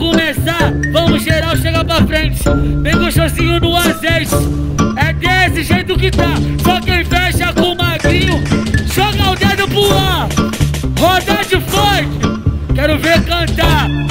começar, vamos geral chegar pra frente. Bem gostosinho no azeite. É desse jeito que tá. Só quem fecha com magrinho, joga o dedo pro ar. Roda de funk, quero ver cantar.